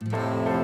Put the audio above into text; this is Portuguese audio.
Música